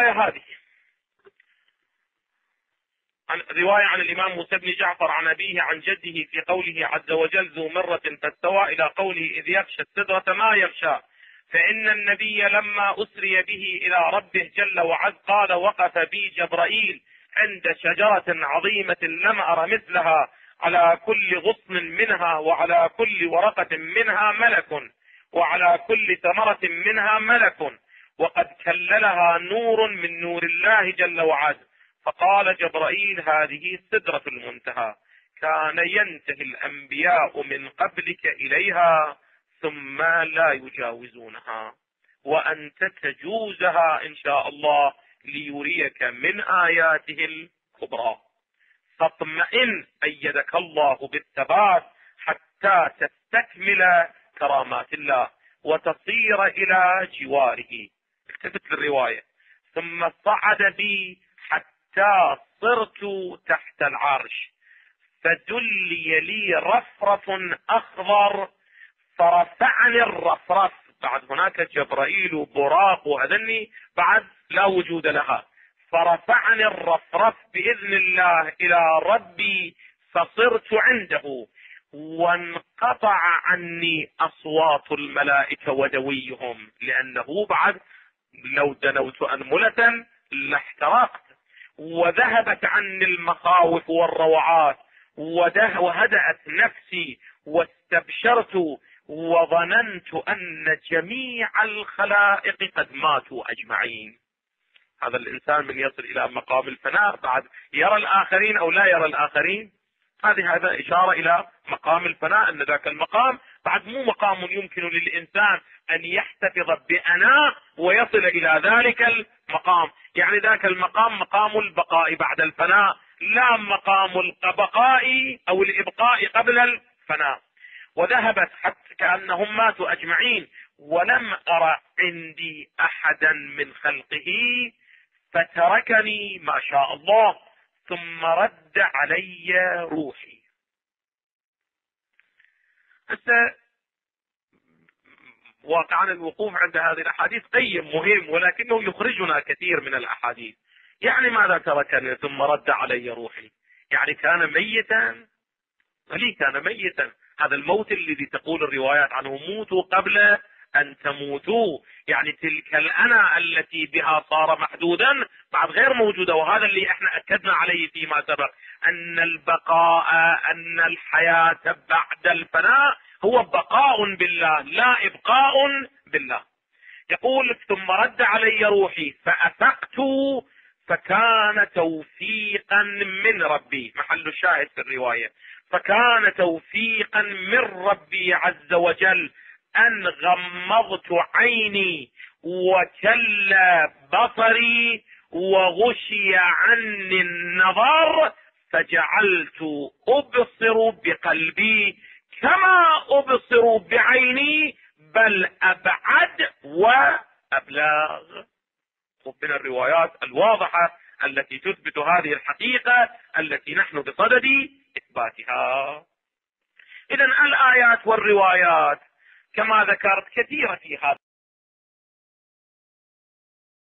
الآية هذه. عن رواية عن الإمام موسى بن جعفر عن أبيه عن جده في قوله عز وجل ذو مرة فاستوى إلى قوله إذ يغشى السدرة ما يغشى. فإن النبي لما أسري به إلى ربه جل وعز قال وقف بي جبرائيل عند شجرة عظيمة لم أر مثلها على كل غصن منها وعلى كل ورقة منها ملك وعلى كل ثمرة منها ملك. وقد كللها نور من نور الله جل وعز فقال جبرائيل هذه سدرة المنتهى. كان ينتهي الأنبياء من قبلك إليها ثم لا يجاوزونها. وأنت تجوزها إن شاء الله ليريك من آياته الكبرى. فاطمئن أيدك الله بالثبات حتى تستكمل كرامات الله وتصير إلى جواره. التفت للرواية. ثم صعد بي حتى صرت تحت العرش. فدلي لي رفرف أخضر فرفعني الرفرف. بعد هناك جبرائيل وبراق وهذني بعد لا وجود لها. فرفعني الرفرف بإذن الله إلى ربي فصرت عنده. وانقطع عني أصوات الملائكة ودويهم لأنه بعد لو دنوت أنملة لاحترقت. وذهبت عني المخاوف والروعات وهدأت نفسي واستبشرت وظننت أن جميع الخلائق قد ماتوا أجمعين. هذا الإنسان من يصل إلى مقام الفناء بعد يرى الآخرين أو لا يرى الآخرين؟ هذه هذا إشارة إلى مقام الفناء أن ذاك المقام بعد مو مقام يمكن للإنسان أن يحتفظ باناء ويصل إلى ذلك المقام. يعني ذاك المقام مقام البقاء بعد الفناء لا مقام البقاء أو الإبقاء قبل الفناء. وذهبت حتى كأنهم ماتوا أجمعين ولم ارى عندي أحدا من خلقه فتركني ما شاء الله ثم رد علي روحي. هسه واقعا الوقوف عند هذه الأحاديث قيم مهم ولكنه يخرجنا كثير من الأحاديث. يعني ماذا تركني ثم رد علي روحي؟ يعني كان ميتا؟ لي كان ميتا. هذا الموت الذي تقول الروايات عنه موتوا قبل أن تموتوا. يعني تلك الأنا التي بها صار محدودا بعد غير موجودة وهذا اللي إحنا أكدنا عليه فيما سبق أن البقاء أن الحياة بعد الفناء هو بقاء بالله لا إبقاء بالله. يقول ثم رد علي روحي فأفقت فكان توفيقا من ربي. محل الشاهد في الرواية. فكان توفيقا من ربي عز وجل أن غمضت عيني وكل بصري وغشي عني النظر فجعلت أبصر بقلبي كما أبصر بعيني بل أبعد وابلاغ من الروايات الواضحة التي تثبت هذه الحقيقة التي نحن بصدد إثباتها. اذا الآيات والروايات كما ذكرت كثيرة في هذا